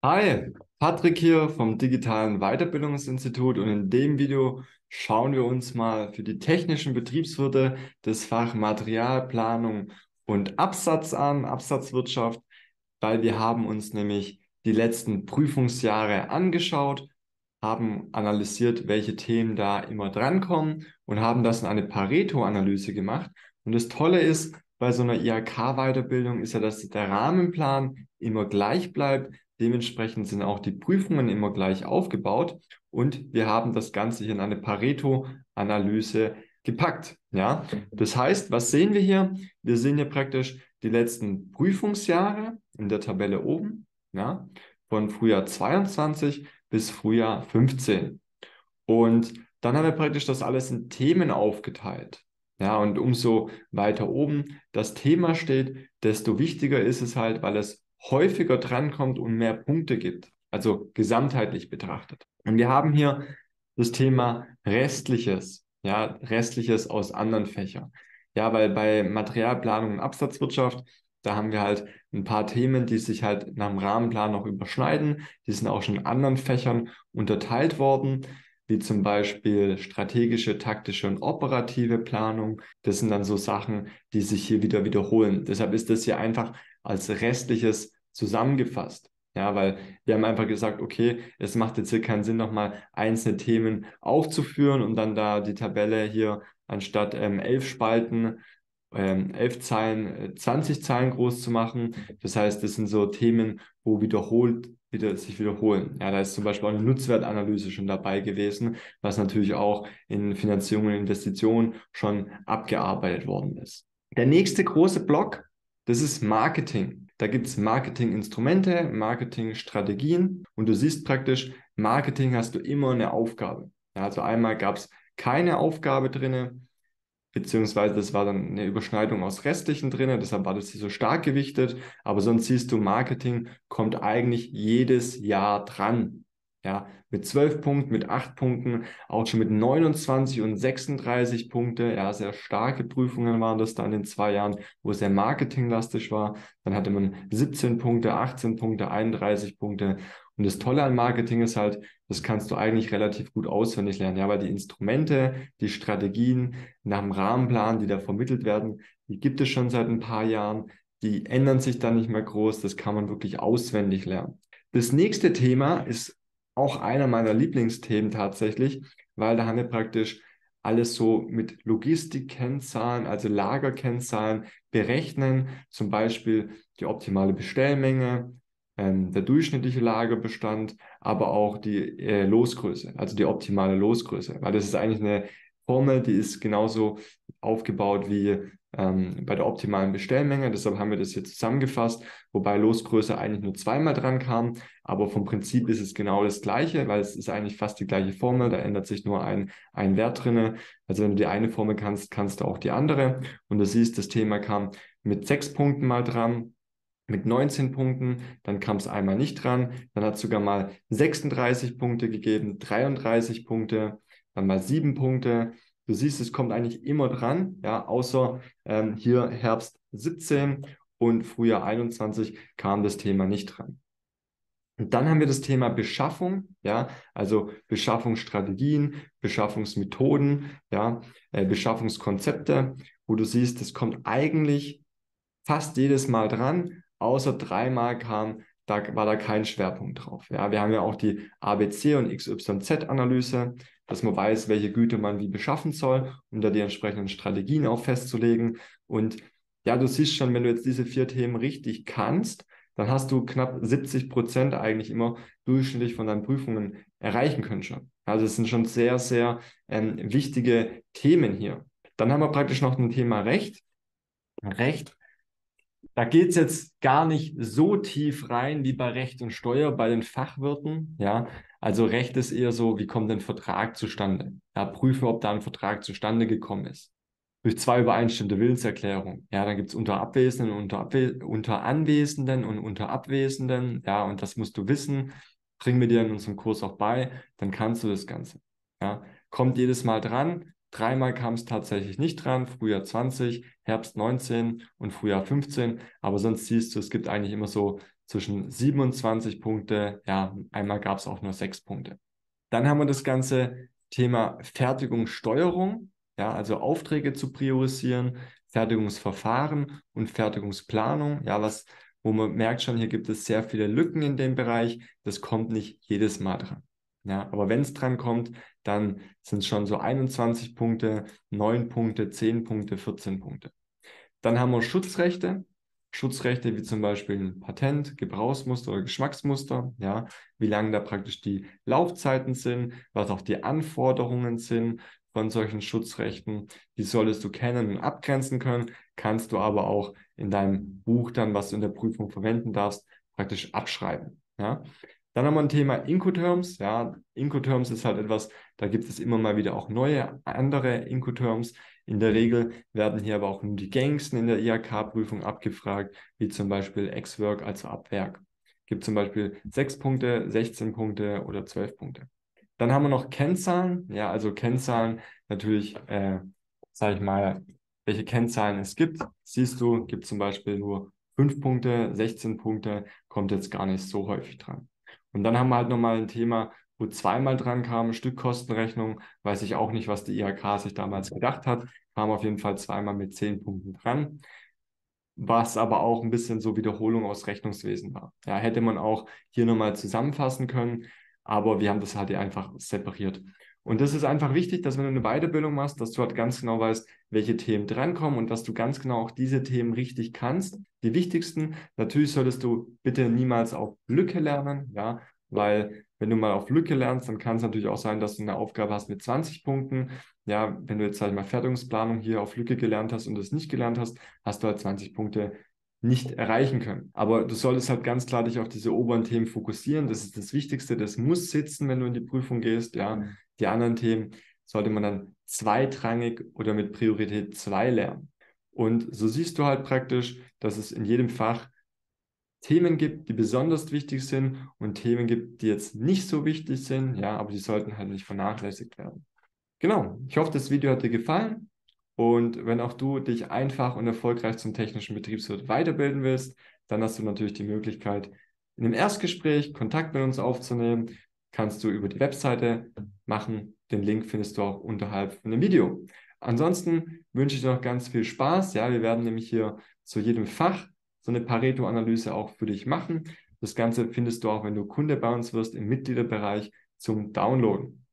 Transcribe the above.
Hi, Patrick hier vom Digitalen Weiterbildungsinstitut und in dem Video schauen wir uns mal für die technischen Betriebswirte das Fach Materialplanung und Absatz an, Absatzwirtschaft, weil wir haben uns nämlich die letzten Prüfungsjahre angeschaut, haben analysiert, welche Themen da immer drankommen und haben das in eine Pareto-Analyse gemacht. Und das Tolle ist, bei so einer IHK-Weiterbildung ist ja, dass der Rahmenplan immer gleich bleibt, Dementsprechend sind auch die Prüfungen immer gleich aufgebaut und wir haben das Ganze hier in eine Pareto-Analyse gepackt. Ja, das heißt, was sehen wir hier? Wir sehen hier praktisch die letzten Prüfungsjahre in der Tabelle oben, ja, von Frühjahr 22 bis Frühjahr 15. Und dann haben wir praktisch das alles in Themen aufgeteilt. Ja, und umso weiter oben das Thema steht, desto wichtiger ist es halt, weil es häufiger drankommt und mehr Punkte gibt, also gesamtheitlich betrachtet. Und wir haben hier das Thema Restliches, ja, Restliches aus anderen Fächern. Ja, weil bei Materialplanung und Absatzwirtschaft, da haben wir halt ein paar Themen, die sich halt nach dem Rahmenplan noch überschneiden. Die sind auch schon in anderen Fächern unterteilt worden, wie zum Beispiel strategische, taktische und operative Planung. Das sind dann so Sachen, die sich hier wieder wiederholen. Deshalb ist das hier einfach als restliches zusammengefasst. Ja, weil wir haben einfach gesagt, okay, es macht jetzt hier keinen Sinn, nochmal einzelne Themen aufzuführen und dann da die Tabelle hier anstatt ähm, elf Spalten, ähm, elf Zeilen, 20 äh, Zeilen groß zu machen. Das heißt, das sind so Themen, wo wiederholt wieder sich wiederholen. Ja, da ist zum Beispiel auch eine Nutzwertanalyse schon dabei gewesen, was natürlich auch in Finanzierung und Investitionen schon abgearbeitet worden ist. Der nächste große Block das ist Marketing. Da gibt es Marketinginstrumente, Marketingstrategien und du siehst praktisch, Marketing hast du immer eine Aufgabe. Ja, also einmal gab es keine Aufgabe drinne, beziehungsweise das war dann eine Überschneidung aus restlichen drinne, deshalb war das hier so stark gewichtet, aber sonst siehst du, Marketing kommt eigentlich jedes Jahr dran. Ja, mit 12 Punkten, mit 8 Punkten, auch schon mit 29 und 36 Punkte. Ja, sehr starke Prüfungen waren das dann in zwei Jahren, wo es sehr marketinglastig war. Dann hatte man 17 Punkte, 18 Punkte, 31 Punkte. Und das Tolle an Marketing ist halt, das kannst du eigentlich relativ gut auswendig lernen. Ja, weil die Instrumente, die Strategien nach dem Rahmenplan, die da vermittelt werden, die gibt es schon seit ein paar Jahren. Die ändern sich dann nicht mehr groß. Das kann man wirklich auswendig lernen. Das nächste Thema ist auch einer meiner Lieblingsthemen tatsächlich, weil da haben wir praktisch alles so mit Logistikkennzahlen, also Lagerkennzahlen berechnen, zum Beispiel die optimale Bestellmenge, ähm, der durchschnittliche Lagerbestand, aber auch die äh, Losgröße, also die optimale Losgröße, weil das ist eigentlich eine Formel, die ist genauso aufgebaut wie ähm, bei der optimalen Bestellmenge. Deshalb haben wir das hier zusammengefasst, wobei Losgröße eigentlich nur zweimal dran kam. Aber vom Prinzip ist es genau das gleiche, weil es ist eigentlich fast die gleiche Formel. Da ändert sich nur ein, ein Wert drinne. Also wenn du die eine Formel kannst, kannst du auch die andere. Und du siehst, das Thema kam mit sechs Punkten mal dran mit 19 Punkten, dann kam es einmal nicht dran, dann hat es sogar mal 36 Punkte gegeben, 33 Punkte, dann mal sieben Punkte. Du siehst, es kommt eigentlich immer dran, ja, außer ähm, hier Herbst 17 und Frühjahr 21 kam das Thema nicht dran. Und dann haben wir das Thema Beschaffung, ja, also Beschaffungsstrategien, Beschaffungsmethoden, ja, äh, Beschaffungskonzepte, wo du siehst, es kommt eigentlich fast jedes Mal dran, außer dreimal kam da war da kein Schwerpunkt drauf. Ja, wir haben ja auch die ABC und XYZ-Analyse, dass man weiß, welche Güter man wie beschaffen soll, um da die entsprechenden Strategien auch festzulegen. Und ja, du siehst schon, wenn du jetzt diese vier Themen richtig kannst, dann hast du knapp 70 Prozent eigentlich immer durchschnittlich von deinen Prüfungen erreichen können schon. Also es sind schon sehr, sehr ähm, wichtige Themen hier. Dann haben wir praktisch noch ein Thema Recht. Recht da geht es jetzt gar nicht so tief rein wie bei Recht und Steuer bei den Fachwirten. Ja, also Recht ist eher so, wie kommt ein Vertrag zustande? Ja, prüfe, ob da ein Vertrag zustande gekommen ist. Durch zwei übereinstimmende Willenserklärungen. Ja, dann gibt es unter Abwesenden, unter, Abwe unter Anwesenden und unter Abwesenden. Ja, und das musst du wissen. Bringen wir dir in unserem Kurs auch bei, dann kannst du das Ganze. Ja, kommt jedes Mal dran, Dreimal kam es tatsächlich nicht dran, Frühjahr 20, Herbst 19 und Frühjahr 15. Aber sonst siehst du, es gibt eigentlich immer so zwischen 27 Punkte, ja, einmal gab es auch nur sechs Punkte. Dann haben wir das ganze Thema Fertigungssteuerung, ja, also Aufträge zu priorisieren, Fertigungsverfahren und Fertigungsplanung, ja, was, wo man merkt schon, hier gibt es sehr viele Lücken in dem Bereich. Das kommt nicht jedes Mal dran. Ja, aber wenn es dran kommt, dann sind es schon so 21 Punkte, 9 Punkte, 10 Punkte, 14 Punkte. Dann haben wir Schutzrechte. Schutzrechte wie zum Beispiel ein Patent, Gebrauchsmuster oder Geschmacksmuster, ja, wie lange da praktisch die Laufzeiten sind, was auch die Anforderungen sind von solchen Schutzrechten. Die solltest du kennen und abgrenzen können, kannst du aber auch in deinem Buch dann, was du in der Prüfung verwenden darfst, praktisch abschreiben. Ja. Dann haben wir ein Thema Incoterms. Ja, Incoterms ist halt etwas, da gibt es immer mal wieder auch neue, andere Incoterms. In der Regel werden hier aber auch nur die gängigsten in der IHK-Prüfung abgefragt, wie zum Beispiel Ex-Work, also Abwerk. Gibt zum Beispiel 6 Punkte, 16 Punkte oder 12 Punkte. Dann haben wir noch Kennzahlen. Ja, also Kennzahlen natürlich, äh, sage ich mal, welche Kennzahlen es gibt. Siehst du, gibt zum Beispiel nur 5 Punkte, 16 Punkte, kommt jetzt gar nicht so häufig dran. Und dann haben wir halt nochmal ein Thema, wo zweimal dran kam, Stückkostenrechnung, weiß ich auch nicht, was die IHK sich damals gedacht hat, kam auf jeden Fall zweimal mit zehn Punkten dran, was aber auch ein bisschen so Wiederholung aus Rechnungswesen war. Ja, hätte man auch hier nochmal zusammenfassen können, aber wir haben das halt einfach separiert. Und das ist einfach wichtig, dass wenn du eine Weiterbildung machst, dass du halt ganz genau weißt, welche Themen drankommen und dass du ganz genau auch diese Themen richtig kannst. Die wichtigsten, natürlich solltest du bitte niemals auf Lücke lernen, ja, weil wenn du mal auf Lücke lernst, dann kann es natürlich auch sein, dass du eine Aufgabe hast mit 20 Punkten. Ja, wenn du jetzt, sag ich mal, Fertigungsplanung hier auf Lücke gelernt hast und das nicht gelernt hast, hast du halt 20 Punkte nicht erreichen können. Aber du solltest halt ganz klar dich auf diese oberen Themen fokussieren. Das ist das Wichtigste. Das muss sitzen, wenn du in die Prüfung gehst. Ja, mhm. Die anderen Themen sollte man dann zweitrangig oder mit Priorität 2 lernen. Und so siehst du halt praktisch, dass es in jedem Fach Themen gibt, die besonders wichtig sind und Themen gibt, die jetzt nicht so wichtig sind, ja, aber die sollten halt nicht vernachlässigt werden. Genau, ich hoffe, das Video hat dir gefallen und wenn auch du dich einfach und erfolgreich zum technischen Betriebswirt weiterbilden willst, dann hast du natürlich die Möglichkeit, in einem Erstgespräch Kontakt mit uns aufzunehmen. Kannst du über die Webseite machen. Den Link findest du auch unterhalb von dem Video. Ansonsten wünsche ich dir noch ganz viel Spaß. Ja, wir werden nämlich hier zu jedem Fach so eine Pareto-Analyse auch für dich machen. Das Ganze findest du auch, wenn du Kunde bei uns wirst, im Mitgliederbereich zum Downloaden.